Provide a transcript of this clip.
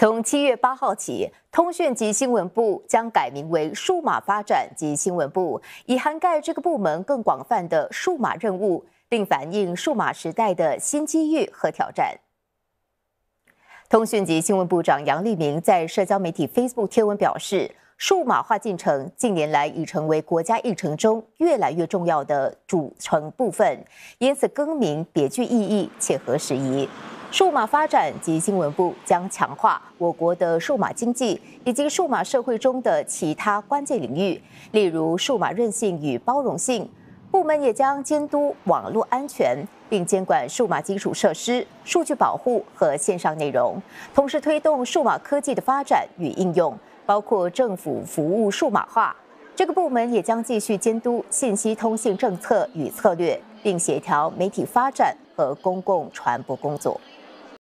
从七月八号起，通讯及新闻部将改名为数码发展及新闻部，以涵盖这个部门更广泛的数码任务，并反映数码时代的新机遇和挑战。通讯及新闻部长杨立明在社交媒体 Facebook 贴文表示，数码化进程近年来已成为国家议程中越来越重要的组成部分，因此更名别具意义，且合时宜。数码发展及新闻部将强化我国的数码经济以及数码社会中的其他关键领域，例如数码韧性与包容性。部门也将监督网络安全，并监管数码基础设施、数据保护和线上内容，同时推动数码科技的发展与应用，包括政府服务数码化。这个部门也将继续监督信息通信政策与策略，并协调媒体发展和公共传播工作。